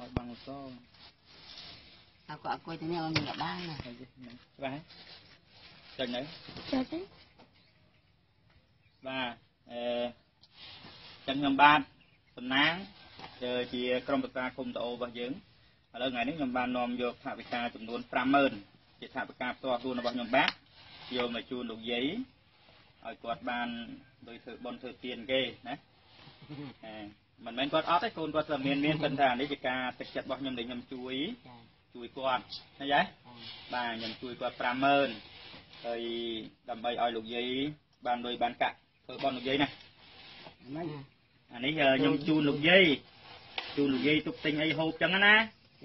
មកបាំងអូតូតើគាត់អង្គុយទៅនេះឲ្យមានបានណាហើយហ្នឹងច្បាស់ហើយចឹងនៅចាទេបាទអឺចឹងខ្ញុំបាទសំណាងជាជាក្រុមប្រឹក្សាគុំតអូរបស់យើងឥឡូវថ្ងៃនេះខ្ញុំបាននាំយកថវិកាចំនួន50000ជាថវិកាផ្ទាល់ខ្លួនរបស់ខ្ញុំបាទយកមកជូនលោកយាយឲ្យគាត់បានដោយធ្វើបន់ធ្វើទានគេណាអឺ មិនមែនគាត់អត់ទេកូនគាត់តែមានមានប៉ុន្តែអានេះជាការទឹកចិត្តរបស់ខ្ញុំដែលខ្ញុំជួយចាជួយគាត់ឃើញទេបាទខ្ញុំជួយគាត់50000ហើយដើម្បីឲ្យលោកយាយបានលុយបានកាក់ធ្វើបន់លោកយាយណាមិនអានេះខ្ញុំជូនលោកយាយជូនលោកយាយទុកទិញអីហូបចឹងណា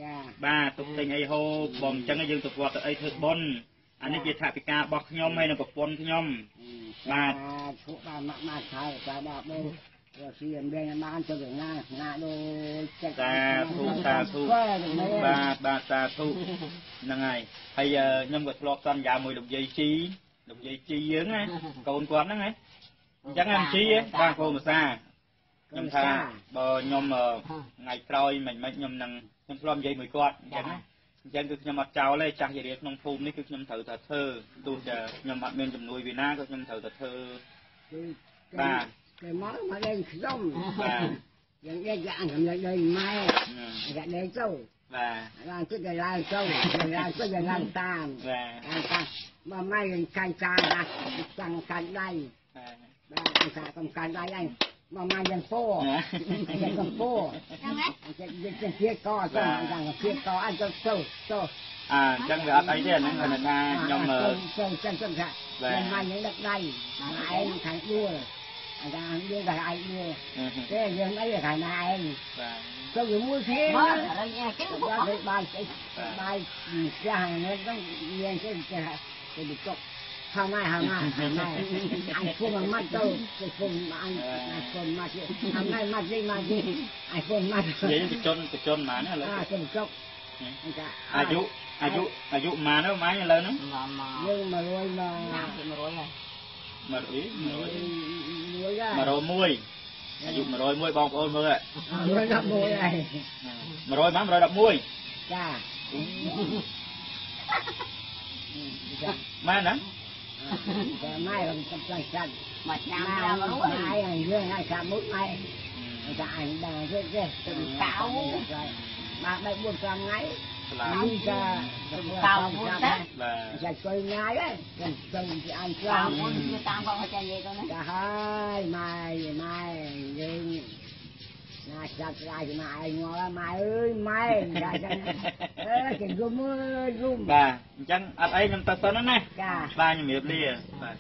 ចាបាទទុកទិញអីហូបបងអញ្ចឹងយើងទៅគាត់ទៅអីធ្វើបន់អានេះជាថវិការបស់ខ្ញុំហើយនឹងប្រពន្ធខ្ញុំបាទឈប់បានមកមកខោចាដល់បូរ ស៊ីអនវិញបានទៅណាណាដូចចិត្តសាធុសាធុបាទបាទសាធុហ្នឹងហើយហើយខ្ញុំក៏ធ្លាប់សន្យាមួយលោកយាយជីលោកយាយជីយើងណាកូនគាត់ហ្នឹងហ៎អញ្ចឹងខ្ញុំជីហ៎បាទកូនភាសាខ្ញុំថាបើខ្ញុំថ្ងៃក្រោយមិនមិនខ្ញុំនឹងខ្ញុំធ្លាប់និយាយមួយគាត់អញ្ចឹងណាអញ្ចឹងគឺខ្ញុំអត់ចោលទេចាស់ជារៀនក្នុងភូមិនេះគឺខ្ញុំត្រូវតែធ្វើទោះតែខ្ញុំអត់មានជំនួយពីណាក៏ខ្ញុំត្រូវតែធ្វើបាទ cái mới mà lên sông, dạ. dẫn cái dạng cầm lại lên mai. Dạng đây châu làm cái đây sâu, châu làm cái đây làm tam làm tam mà mai lên can can ra. Chẳng can đây. Can can cầm can đây anh mà mai dân phố. Dạ. Dân cầm phố. Dân kia co dân dân kia co ăn châu sâu, sâu, à chân là ấy đấy nên là ta à, nhom mờ. chân chân chân chân chân mai những đất đây. Ai thằng đua người ta không biết là ai mua thế là dân ấy là thằng này tôi cũng mua xe đó đó thì bài bài xe hàng nên nó nhiên cái xe cái bị cục hôm nay hôm nay hôm phun bằng mắt tôi tôi phun anh anh phun mắt hôm nay mắt gì mắt gì anh phun mắt vậy thì chôn thì chôn mà nữa là chôn cục ai chú ai chú mà nó máy lớn nhưng mà rồi mà làm mà rồi rồi 101អាយុ101បងប្អូនមើល មួយដល់មួយហើយ 100ម៉ា111 ចា ម៉ានណា តែម៉ែខ្ញុំកំពុងចាត់ មកចាំ ម៉ែ ដល់ មក រួ រួ ច យហើយយើងឲ្យកាមុខម៉ែតែអញដែរទេទេទៅកៅ មកដល់4 5ថ្ងៃស្លាអញចាកៅមួយទៅបាទចាជួយញ៉ាយហើយខ្ញុំទៅអញឆ្លតាមងមុនគឺតាមគាត់ចានិយាយទៅណាចាហើយម៉ែម៉ែយើងណាចាត់រាយម៉ែឯងងល់ម៉ែអើយម៉ែចាចឹងអើគេរុំអើយរុំបាទអញ្ចឹងអត់អីខ្ញុំទៅសិនណាចាបាទជំរាបលាបាទ